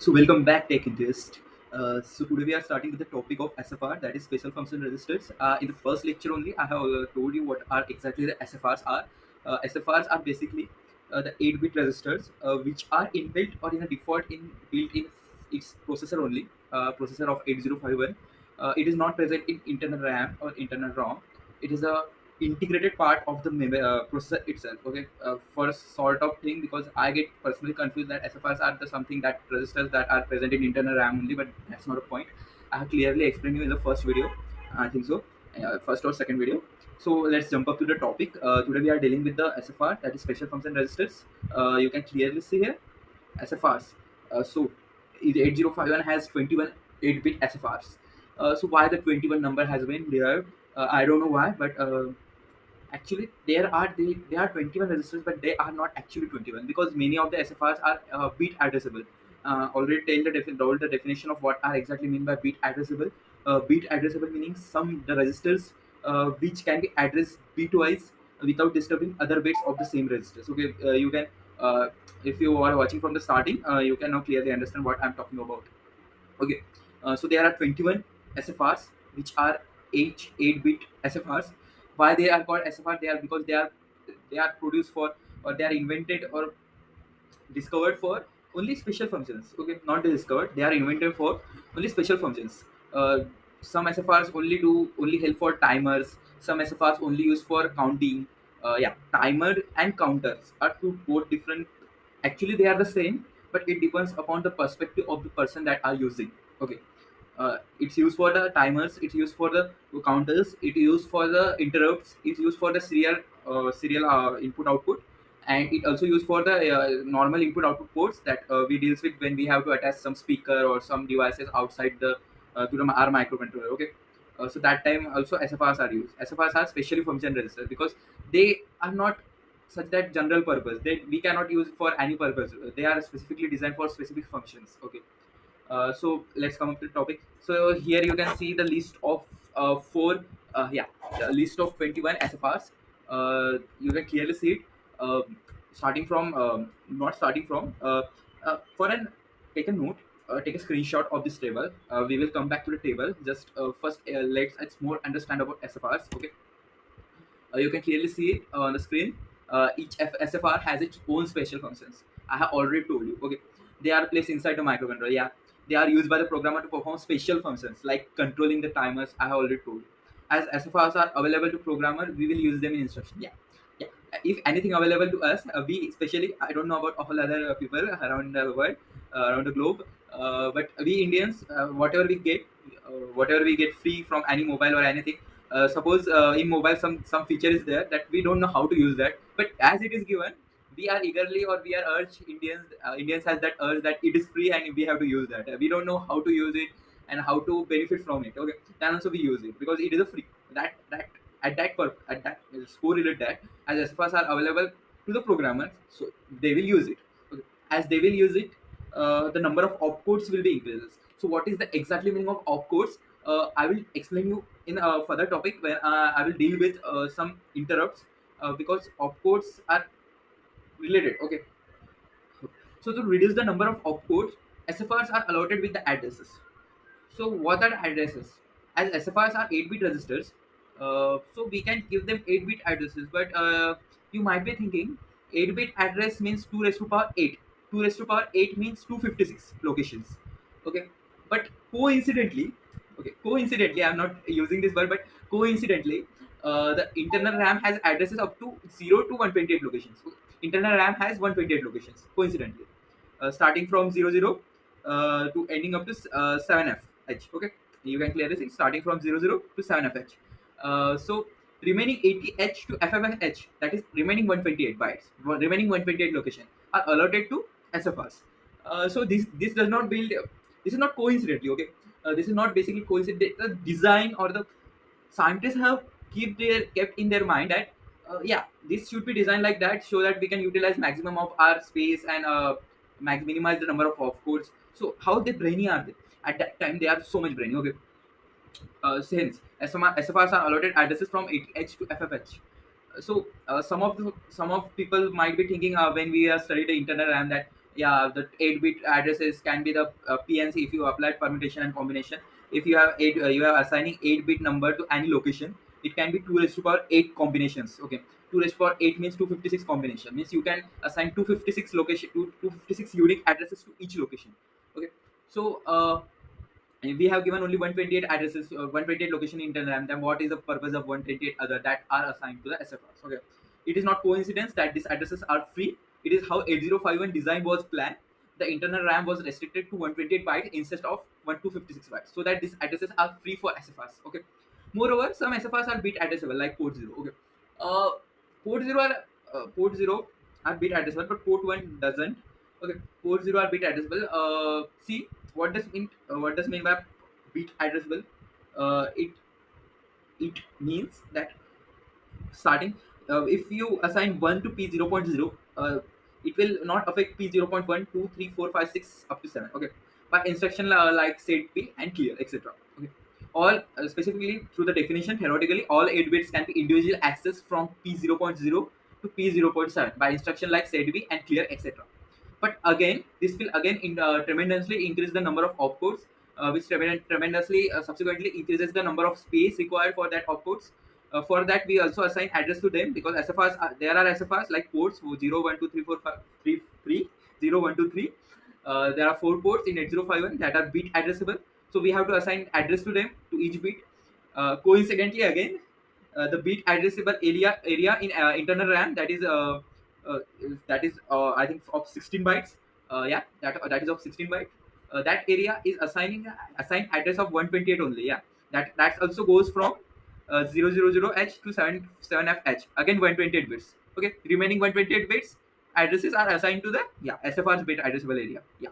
So welcome back, Tech. Uh, so today we are starting with the topic of SFR, that is special function registers. Uh, in the first lecture only, I have uh, told you what are exactly the SFRs are. Uh, SFRs are basically uh, the 8-bit registers uh, which are inbuilt or in a default in built in its processor only, processor of 8051. Uh, it is not present in internal RAM or internal ROM. It is a integrated part of the uh, processor itself. Okay, uh, for sort of thing because I get personally confused that SFRs are the something that registers that are present in internal RAM only, but that's not a point. I have clearly explained you in the first video. I think so, uh, first or second video. So let's jump up to the topic. Uh, today we are dealing with the SFR, that is special function registers. Uh, you can clearly see here SFRs. Uh, so the 8051 has 21 8-bit SFRs. So why the 21 number has been derived? I don't know why, but actually there are they, there are 21 registers, but they are not actually 21 because many of the SFRs are uh, bit addressable. Uh, already tell the, defi- the definition of what are exactly mean by bit addressable. Uh, bit addressable meaning some the registers uh, which can be addressed bitwise without disturbing other bits of the same registers. Okay, uh, you can uh, if you are watching from the starting, you can now clearly understand what I'm talking about. Okay, so there are 21 SFRs which are 8 8-bit SFRs. Why they are called SFR? They are because they are they are produced for or they are invented or discovered for only special functions. Okay, not discovered. They are invented for only special functions. Uh, some SFRs only do only help for timers. Some SFRs only use for counting. Uh, yeah, timer and counters are two both different. Actually, they are the same, but it depends upon the perspective of the person that are using. Okay, uh, it's used for the timers. It's used for the counters. It's used for the interrupts. It's used for the serial uh, serial uh, input output and it also used for the uh, normal input output ports that uh, we deals with when we have to attach some speaker or some devices outside the uh, to the our microcontroller okay so that time also sfrs are used sfrs are specially function registers because they are not such that general purpose they we cannot use for any purpose they are specifically designed for specific functions okay uh, so let's come up to the topic. So here you can see the list of uh, four uh, yeah the list of 21 sfrs uh, you can clearly see it. Uh, starting from um, not starting from uh, for an take a note take a screenshot of this table. We will come back to the table. Just first let's let's more understand about sfrs okay? You can clearly see it on the screen. Each F- sfr has its own special functions. I have already told you okay? They are placed inside the microcontroller yeah they are used by the programmer to perform special functions like controlling the timers i have already told you. As sfrs are available to programmer we will use them in instruction. Yeah. Yeah. If anything available to us uh, we especially i don't know about all other people around the world uh, around the globe uh, but we indians uh, whatever we get uh, whatever we get free from any mobile or anything uh, suppose uh, in mobile some some feature is there that we don't know how to use that but as it is given we are eagerly or we are urged indians uh, indians has that urge that it is free and we have to use that we don't know how to use it and how to benefit from it okay then also we use it because it is a free that that at that per at that correlate that as SFRs are available to the programmers, so they will use it. Okay. As they will use it, uh, the number of opcodes will be increases. So what is the exactly meaning of opcodes? Uh, I will explain you in a further topic where uh, I will deal with uh, some interrupts uh, because opcodes are related. Okay. So to reduce the number of opcodes, SFRs are allotted with the addresses. So what are addresses? As SFRs are 8-bit registers, uh, so we can give them 8-bit addresses. But uh, you might be thinking 8-bit address means 2 raised to power 8. 2 raised to power 8 means 256 locations. Okay. But coincidentally, okay, coincidentally, I'm not using this word, but coincidentally, uh, the internal RAM has addresses up to 0 to 128 locations. Internal RAM has 128 locations, coincidentally. Uh, starting from 00 uh, to ending up to uh, 7F H. Okay, you can clearly see starting from 00 to 7FH. Uh, so remaining 80H to FFH, that is remaining 128 bytes, remaining 128 location are allotted to SFRs. Uh, so this this does not build. This is not coincidentally okay. Uh, this is not basically coincident. The design or the scientists have keep their kept in their mind that uh, yeah this should be designed like that so that we can utilize maximum of our space and uh, max minimize the number of opcodes. So how they brainy are they? At that time they are so much brainy. Okay uh, hence SMR, SFRs are allotted addresses from 80H to FFH. So uh, some of the some of people might be thinking uh, when we are studied the internal RAM that yeah the 8 bit addresses can be the uh, pnc if you apply permutation and combination if you have 8 uh, you are assigning 8 bit number to any location it can be 2 raised to power 8 combinations okay? 2 raised to power 8 means 256 combination. Means you can assign 256 location 256 unique addresses to each location okay? So uh, we have given only 128 addresses uh, 128 location in internal RAM. Then what is the purpose of 128 other that are assigned to the SFRs okay? It is not coincidence that these addresses are free. It is how 8051 design was planned. The internal RAM was restricted to 128 bytes instead of 1256 bytes so that these addresses are free for SFRs okay moreover some SFRs are bit addressable like port 0 okay. Uh, port 0 are uh, port 0 are bit addressable but port 1 doesn't okay. Port 0 are bit addressable uh, see what does mean uh, what does mean by bit addressable uh, it it means that starting uh, if you assign 1 to p 0.0 uh, it will not affect p 0.1 2 3 4 5 6 up to 7 okay. By instruction like set b and clear etc okay all uh, specifically through the definition theoretically all 8 bits can be individually accessed from p 0.0 to p 0.7 by instruction like set b and clear etc but again this will again in, uh, tremendously increase the number of opcodes uh, which tremendously uh, subsequently increases the number of space required for that opcodes. Uh, for that we also assign address to them because SFRs are, there are SFRs like ports 0 1 2 3 4 5 3 3 0 1 2 3 uh, there are four ports in 8051 that are bit addressable so we have to assign address to them to each bit uh, coincidentally again uh, the bit addressable area area in uh, internal RAM that is uh, that is I think of 16 bytes. Yeah that that is of 16 byte. That area is assigning assigned address of 128 only yeah. That that also goes from uh, 000h to 7 7fh again 128 bits. Okay remaining 128 bits addresses are assigned to the yeah sfr's bit addressable area yeah.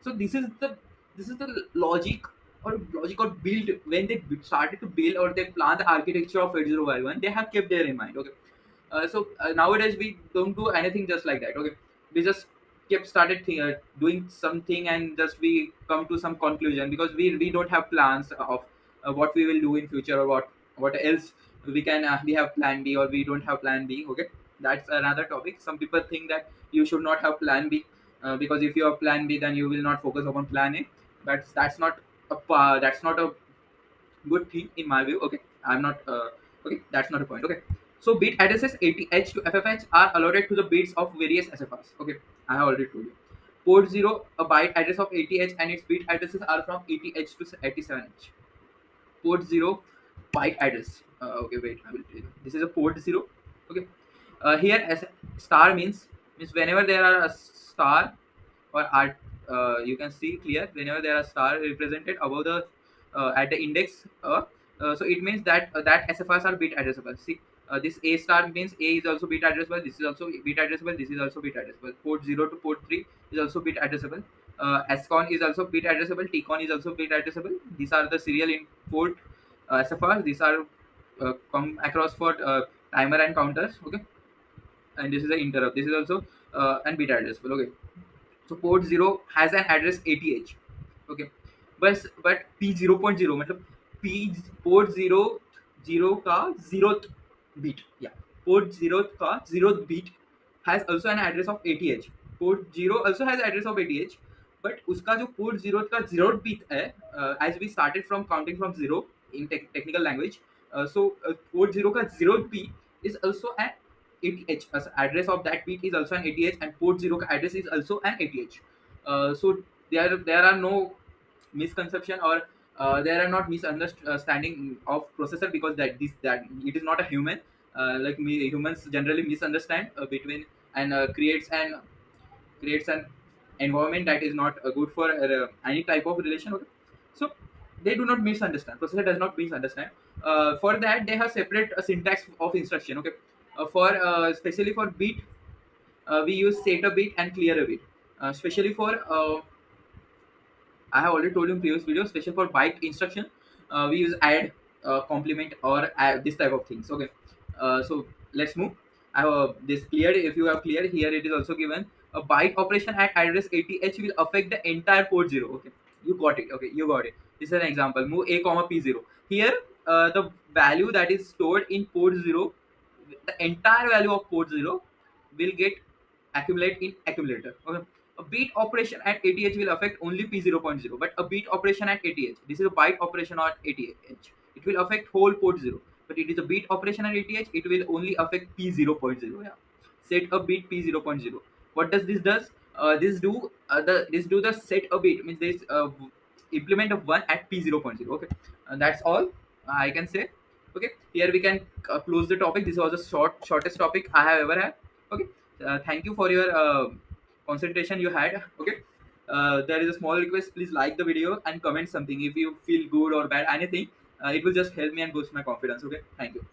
So this is the this is the logic or logic or build when they started to build or they plan the architecture of 8051 they have kept there in mind okay? Uh, so uh, nowadays we don't do anything just like that okay? We just kept started th- uh, doing something and just we come to some conclusion because we we don't have plans of uh, what we will do in future or what what else we can uh, we have plan b or we don't have plan b okay? That's another topic. Some people think that you should not have plan b uh, because if you have plan b then you will not focus upon plan a but that's not a uh, that's not a good thing in my view okay i'm not uh, okay that's not a point okay so bit addresses 80H to FFH are allotted to the bits of various SFRs. Okay, I have already told you. Port 0, a byte address of 80H and its bit addresses are from 80H to 87H. Port 0, byte address. Uh, okay, wait, I will tell you. This is a port zero. Okay, uh, here as star means means whenever there are a star or art, uh, you can see clear whenever there are star represented above the uh, at the index. Uh, uh, so it means that that SFRs are bit addressable. See. this A star means A is also bit addressable. This is also bit addressable. This is also bit addressable. Port 0 to port 3 is also bit addressable. Uh, SCON is also bit addressable. TCON is also bit addressable. These are the serial in port uh, SFR. These are uh, come across for uh, timer and counters. Okay, and this is the interrupt. This is also uh, and bit addressable. Okay, so port zero has an address A T H okay बस but P zero point zero मतलब P port zero zero का zero bit या port zero का zero bit has also an address of A T H port zero also has address of A T H but उसका जो port zero का zero bit है as we started from counting from zero in technical language so port zero का zero bit is also N 80H. Uh, address of that bit is also an 80H and port 0 address is also an 80H. Uh, so there there are no misconception or uh, there are not misunderstanding of processor because that this that it is not a human uh, like me, humans generally misunderstand uh, between and creates an creates an environment that is not good for any type of relation okay? so they do not misunderstand processor does not misunderstand for that they have separate syntax of instruction okay for uh, especially for bit uh, we use set a bit and clear a bit uh, especially for i have already told you in previous video especially for byte instruction we use add complement or add this type of things okay so let's move I have this cleared. If you have cleared here, it is also given a byte operation at address 80H will affect the entire port zero. Okay, you got it. Okay, you got it. This is an example. Move a comma p0. Here, uh, the value that is stored in port 0, the entire value of port 0 will get accumulate in accumulator. Okay. a beat operation at 80H will affect only P0.0, but a beat operation at 80H, this is a byte operation at 80H, it will affect whole port 0. But it is a beat operation at 80H, it will only affect P0.0. Yeah. Set a bit P0.0. What does this does? Uh, this do uh, the this do the set a bit means this uh, implement of one at P0.0. Okay, and that's all I can say. Okay, here we can uh, close the topic. This was a short shortest topic I have ever had. Okay, uh, thank you for your uh, concentration you had. Okay. Uh, there is a small request please like the video and comment something if you feel good or bad anything uh, it will just help me and boost my confidence okay thank you